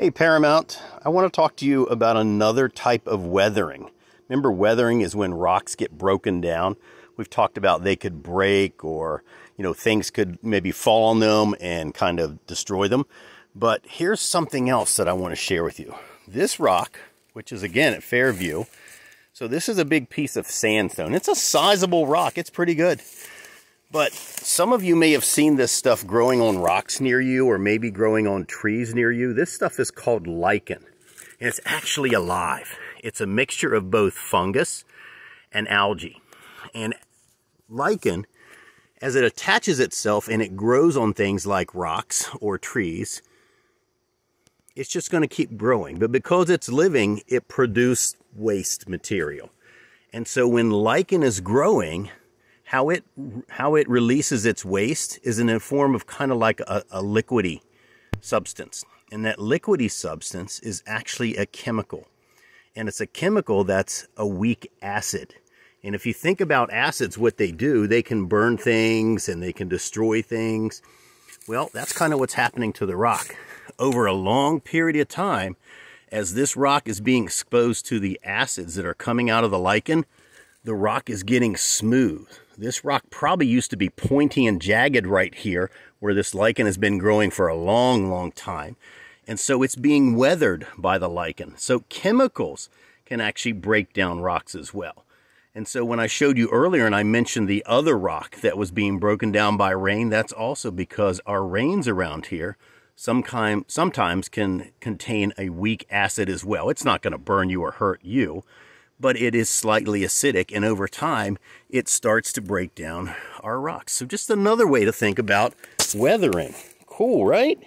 Hey Paramount, I want to talk to you about another type of weathering. Remember, weathering is when rocks get broken down. We've talked about they could break or, you know, things could maybe fall on them and kind of destroy them. But here's something else that I want to share with you. This rock, which is again at Fairview, so this is a big piece of sandstone. It's a sizable rock. It's pretty good. But some of you may have seen this stuff growing on rocks near you or maybe growing on trees near you. This stuff is called lichen, and it's actually alive. It's a mixture of both fungus and algae. And lichen, as it attaches itself and it grows on things like rocks or trees, it's just going to keep growing. But because it's living, it produces waste material. And so when lichen is growing, how it how it releases its waste is in a form of kind of like a, a liquidy substance. And that liquidy substance is actually a chemical. And it's a chemical that's a weak acid. And if you think about acids, what they do, they can burn things and they can destroy things. Well, that's kind of what's happening to the rock. Over a long period of time, as this rock is being exposed to the acids that are coming out of the lichen, the rock is getting smooth. This rock probably used to be pointy and jagged right here where this lichen has been growing for a long, long time. And so it's being weathered by the lichen. So chemicals can actually break down rocks as well. And so when I showed you earlier and I mentioned the other rock that was being broken down by rain, that's also because our rains around here sometimes can contain a weak acid as well. It's not going to burn you or hurt you, but it is slightly acidic and over time it starts to break down our rocks. So just another way to think about weathering. Cool, right?